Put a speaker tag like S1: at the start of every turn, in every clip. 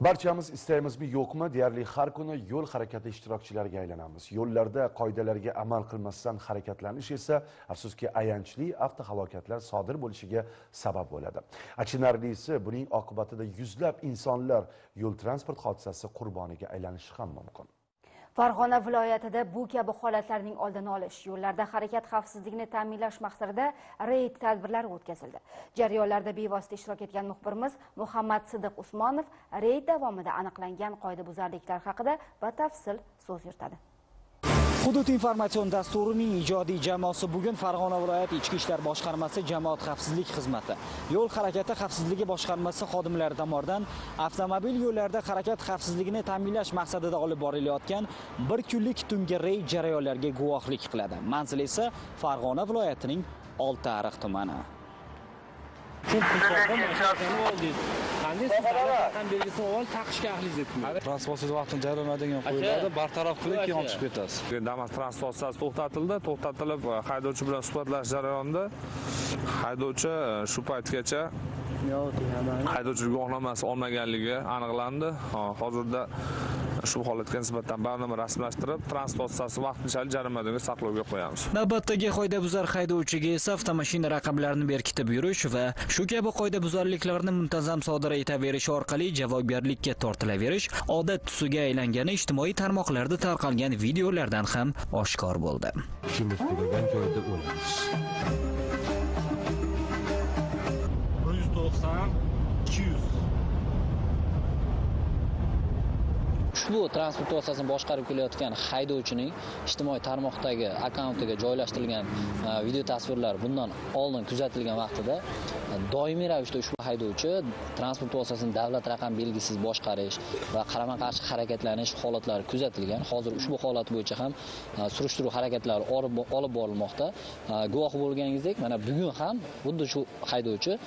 S1: barchamiz istaymizmi yo'qmi deyarli har kuni yo'l harakati ishtirokchilariga aylanamiz. Yo'llarda qoidalarga amal qilmasdan harakatlanish esa afsuski ayanchli avtohalokatlar sodir bo'lishiga sabab bo'ladi. Achinarlisi buning oqibatida yuzlab insonlar yo'l transport hodisasi qurboniga aylanishi ham mumkin.
S2: Farg'ona viloyatida bu kabi holatlarning oldini olish, yo'llarda harakat xavfsizligini ta'minlash maqsadida reyd tadbirlari o'tkazildi. Jarayonlarda bevosita ishtirok etgan muxbirimiz Muhammad Sidiq Usmonov reyd davomida aniqlangan qoidabuzarliklar haqida batafsil so'z yuritadi.
S3: Hudud informatsion dasturining ijodiy jamoasi bugun Farg'ona viloyati Ichki ishlar boshqarmasi jamoat xavfsizlik xizmati, yo'l harakati xavfsizligi boshqarmasi xodimlari tomonidan avtomobil yo'llarida harakat xavfsizligini ta'minlash maqsadida olib borilayotgan bir kunlik tungi reyd jarayonlariga guvohlik qiladi. Manzil esa Farg'ona viloyatining Oltiariq tumani.
S4: Qanday siz davlat belgisini olib taqishga ahlingiz yetmaydi
S5: transport vaqtini jarimadan qo'yiladi bartaraf qilib keyin olib chiqib ketasiz
S6: damas transportatsiyasi to'xtatildi to'xtatilib haydovchi bilan suhbatlashish jarayonida haydovchi shu paytgacha haydovchi guvohnomasi olmaganligi aniqlandi hozirda shu holatga nisbatan bayonnoma rasmiylashtirib transportatsiyasi vaqtinchalik jarimaga saqlovga qo'yamiz.
S3: Navbatdagi qoidabuzar haydovchiga esa avtomashina raqamlarini berkitib yurish va shu kabi qoidabuzarliklarni muntazam sodir etaverish orqali javobgarlikka tortilaverish odat tusiga aylangani ijtimoiy tarmoqlarda tarqalgan videolardan ham oshkor bo'ldi.
S7: Ishimiz tugagan joyda o'lamiz
S4: bir yuz to'qson ikki yuz
S8: ushbu transport vositasini boshqarib kelayotgan haydovchining ijtimoiy tarmoqdagi akkauntiga joylashtirilgan e, video tasvirlar bundan oldin kuzatilgan vaqtida e, doimiy ravishda ushbu haydovchi transport vositasini davlat raqam belgisiz boshqarish va qarama qarshi harakatlanish holatlari kuzatilgan. Hozir ushbu holat bo'yicha ham e, surishtiruv harakatlari olib borilmoqda. Guvoh bo'lganingizdek mana bugun ham xuddi shu haydovchi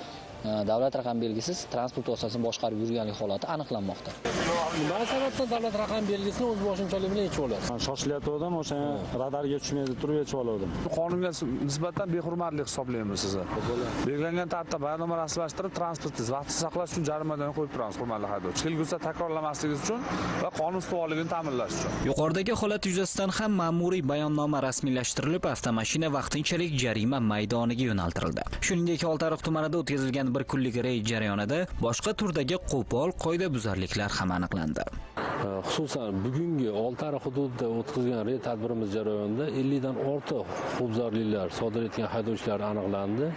S8: davlat raqam belgisiz transport vositasini boshqarib yurganlik holati aniqlanmoqda.
S4: Nima sababdan davlat raqam belgisini o'z boshimchalik bilan yechib olasiz
S5: shoshilayotgandim o'sha radarga tushmaydi turib yechib olgandim
S6: qonunga nisbatan behurmatlik hisoblaymiz sizni. Belgilangan tartibda bayonnoma rasmiylashtirib transportingizni vaqtida saqlash uchun jarimadan qo'yib turamiz hurmatli haydovchi kelgusida takrorlamasligingiz uchun va qonun ustuvorligini ta'minlash uchun.
S3: Yuqoridagi holat yuzasidan ham ma'muriy bayonnoma rasmiylashtirilib avtomashina vaqtinchalik jarima maydoniga yo'naltirildi. Shuningdek oltiariq tumanida o'tkazilgan bir kunlik reyd jarayonida boshqa turdagi qo'pol qoidabuzarliklar ham aniqlandi.
S9: Э, xususan bugungi oltiariq hududida o'tkazilgan reyd tadbirimiz jarayonida ellikdan ortiq huquqbuzarliklar sodir etgan haydovchilar aniqlandi.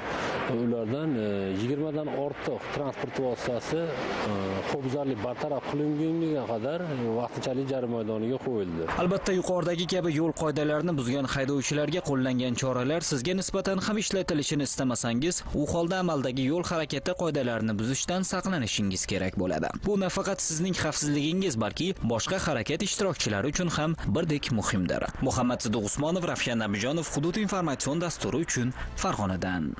S9: Ulardan e, yigirmadan ortiq transport vositasi e, huquqbuzarlik bartaraf qilingunga qadar vaqtinchalik jarima maydoniga qo'yildi.
S3: Albatta yuqoridagi kabi yo'l qoidalarini buzgan haydovchilarga qo'llangan choralar sizga nisbatan ham ishlatilishini istamasangiz u holda amaldagi yo'l harakati qoidalarini buzishdan saqlanishingiz kerak bo'ladi. Bu nafaqat sizning xavfsizligingiz balki boshqa harakat ishtirokchilari uchun ham birdek muhimdir. Muhammad sidiq usmonov ravshan nabijonov hudud informatsion dasturi uchun farg'onadan.